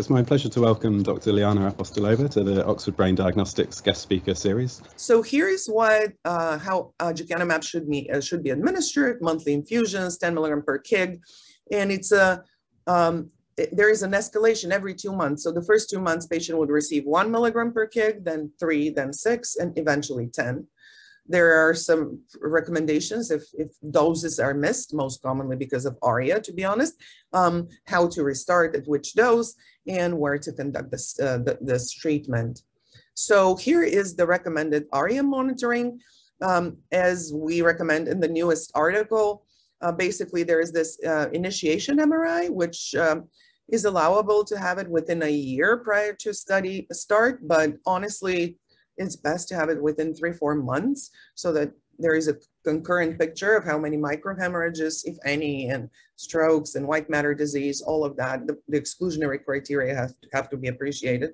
It's my pleasure to welcome Dr. Liana Apostolova to the Oxford Brain Diagnostics guest speaker series. So here is what uh, how aducanumab should be uh, should be administered: monthly infusions, 10 milligram per kg, and it's a um, it, there is an escalation every two months. So the first two months, patient would receive one milligram per kg, then three, then six, and eventually 10. There are some recommendations if, if doses are missed, most commonly because of ARIA, to be honest, um, how to restart at which dose and where to conduct this, uh, this treatment. So here is the recommended ARIA monitoring. Um, as we recommend in the newest article, uh, basically there is this uh, initiation MRI, which um, is allowable to have it within a year prior to study start, but honestly, it's best to have it within three, four months so that there is a concurrent picture of how many microhemorrhages, if any, and strokes and white matter disease, all of that. The, the exclusionary criteria have to, have to be appreciated.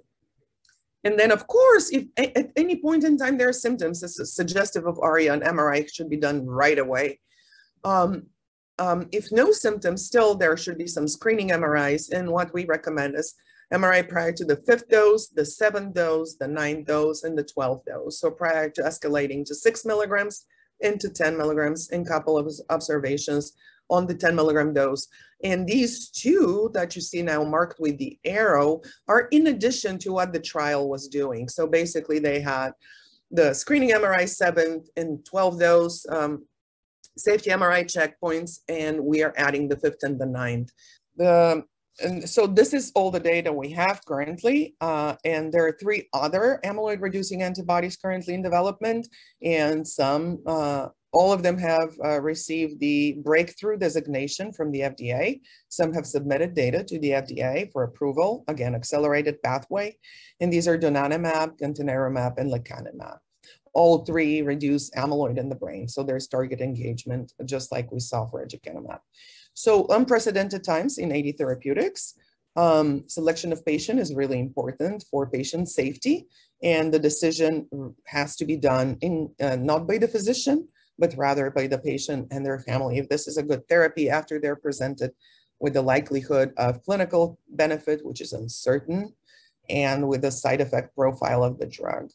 And then, of course, if at any point in time there are symptoms, this is suggestive of ARIA, an MRI should be done right away. Um, um, if no symptoms, still there should be some screening MRIs. And what we recommend is MRI prior to the fifth dose, the seventh dose, the ninth dose, and the 12th dose. So prior to escalating to six milligrams into 10 milligrams in couple of observations on the 10 milligram dose. And these two that you see now marked with the arrow are in addition to what the trial was doing. So basically they had the screening MRI 7 and 12 dose, um, safety MRI checkpoints, and we are adding the fifth and the ninth. The and so this is all the data we have currently, uh, and there are three other amyloid reducing antibodies currently in development, and some, uh, all of them have uh, received the breakthrough designation from the FDA. Some have submitted data to the FDA for approval, again, accelerated pathway, and these are donanemab, gantenerumab, and lecanemab. All three reduce amyloid in the brain, so there's target engagement, just like we saw for aducanumab. So unprecedented times in AD therapeutics. Um, selection of patient is really important for patient safety and the decision has to be done in uh, not by the physician, but rather by the patient and their family. If this is a good therapy after they're presented with the likelihood of clinical benefit, which is uncertain, and with the side effect profile of the drug.